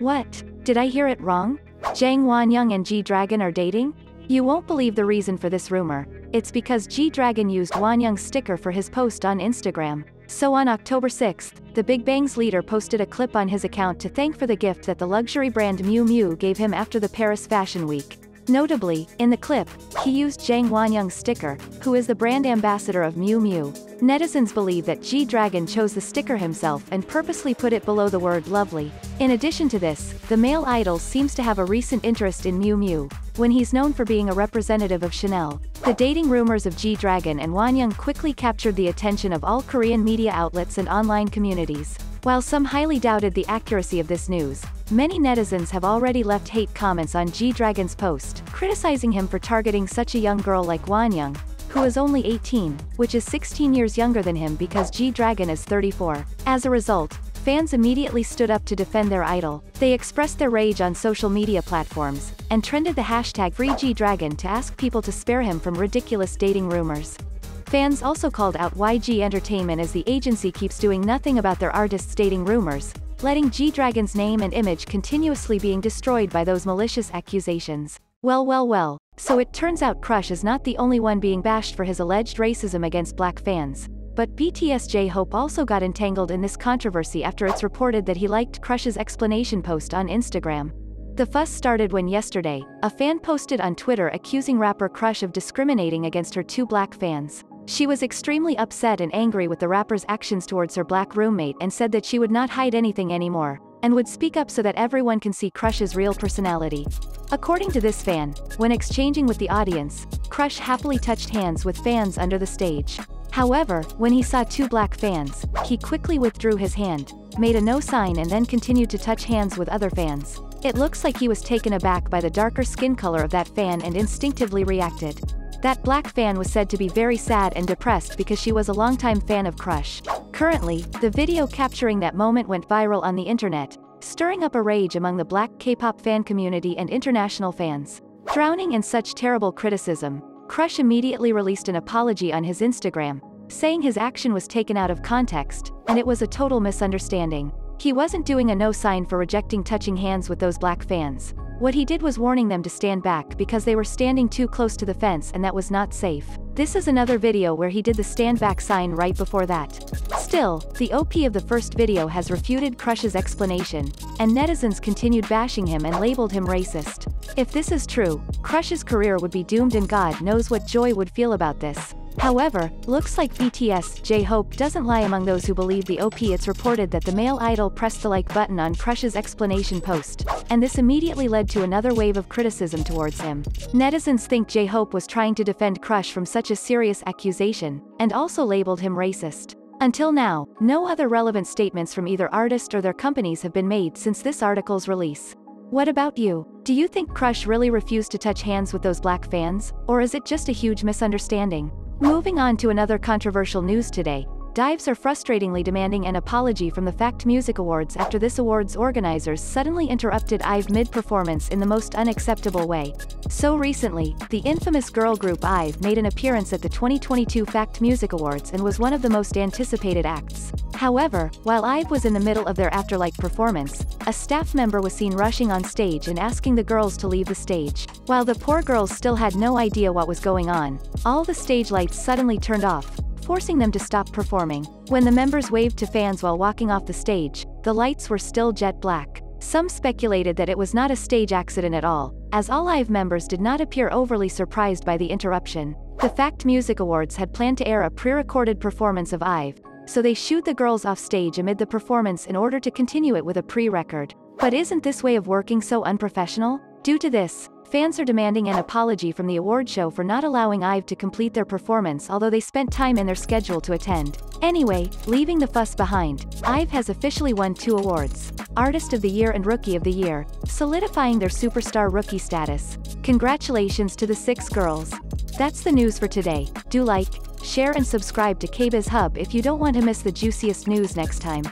What? Did I hear it wrong? Jang Won-young and G-Dragon are dating? You won't believe the reason for this rumor. It's because G-Dragon used Won-young's sticker for his post on Instagram. So on October 6th, the Big Bang's leader posted a clip on his account to thank for the gift that the luxury brand Miu Miu gave him after the Paris Fashion Week. Notably, in the clip, he used Jang Won-young's sticker, who is the brand ambassador of Miu Miu. Netizens believe that G-Dragon chose the sticker himself and purposely put it below the word lovely. In addition to this, the male idol seems to have a recent interest in Miu Miu, when he's known for being a representative of Chanel. The dating rumors of G-Dragon and Won-young quickly captured the attention of all Korean media outlets and online communities. While some highly doubted the accuracy of this news, many netizens have already left hate comments on G-Dragon's post, criticizing him for targeting such a young girl like Won-young, who is only 18, which is 16 years younger than him because G-Dragon is 34. As a result, fans immediately stood up to defend their idol. They expressed their rage on social media platforms, and trended the hashtag FreeG-Dragon to ask people to spare him from ridiculous dating rumors. Fans also called out YG Entertainment as the agency keeps doing nothing about their artists' dating rumors, letting G-Dragon's name and image continuously being destroyed by those malicious accusations. Well well well, so it turns out Crush is not the only one being bashed for his alleged racism against black fans. But BTS J-Hope also got entangled in this controversy after it's reported that he liked Crush's explanation post on Instagram. The fuss started when yesterday, a fan posted on Twitter accusing rapper Crush of discriminating against her two black fans. She was extremely upset and angry with the rapper's actions towards her black roommate and said that she would not hide anything anymore, and would speak up so that everyone can see Crush's real personality. According to this fan, when exchanging with the audience, Crush happily touched hands with fans under the stage. However, when he saw two black fans, he quickly withdrew his hand, made a no sign and then continued to touch hands with other fans. It looks like he was taken aback by the darker skin color of that fan and instinctively reacted. That black fan was said to be very sad and depressed because she was a longtime fan of Crush. Currently, the video capturing that moment went viral on the internet, stirring up a rage among the black K-pop fan community and international fans. Drowning in such terrible criticism, Crush immediately released an apology on his Instagram, saying his action was taken out of context, and it was a total misunderstanding. He wasn't doing a no sign for rejecting touching hands with those black fans. What he did was warning them to stand back because they were standing too close to the fence and that was not safe. This is another video where he did the stand back sign right before that. Still, the OP of the first video has refuted Crush's explanation, and netizens continued bashing him and labeled him racist. If this is true, Crush's career would be doomed and God knows what Joy would feel about this. However, looks like BTS J-Hope doesn't lie among those who believe the OP it's reported that the male idol pressed the like button on Crush's explanation post, and this immediately led to another wave of criticism towards him. Netizens think J-Hope was trying to defend Crush from such a serious accusation, and also labeled him racist. Until now, no other relevant statements from either artist or their companies have been made since this article's release. What about you? Do you think Crush really refused to touch hands with those black fans, or is it just a huge misunderstanding? Moving on to another controversial news today, DIVEs are frustratingly demanding an apology from the Fact Music Awards after this award's organizers suddenly interrupted IVE mid-performance in the most unacceptable way. So recently, the infamous girl group IVE made an appearance at the 2022 Fact Music Awards and was one of the most anticipated acts. However, while IVE was in the middle of their After LIKE performance, a staff member was seen rushing on stage and asking the girls to leave the stage. While the poor girls still had no idea what was going on, all the stage lights suddenly turned off, forcing them to stop performing. When the members waved to fans while walking off the stage, the lights were still jet black. Some speculated that it was not a stage accident at all, as all IVE members did not appear overly surprised by the interruption. The Fact Music Awards had planned to air a pre-recorded performance of IVE, so they shooed the girls off stage amid the performance in order to continue it with a pre-record. But isn't this way of working so unprofessional? Due to this, Fans are demanding an apology from the award show for not allowing IVE to complete their performance although they spent time in their schedule to attend. Anyway, leaving the fuss behind, IVE has officially won two awards, Artist of the Year and Rookie of the Year, solidifying their superstar rookie status. Congratulations to the six girls. That's the news for today. Do like, share and subscribe to KBIZ Hub if you don't want to miss the juiciest news next time.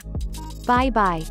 Bye bye.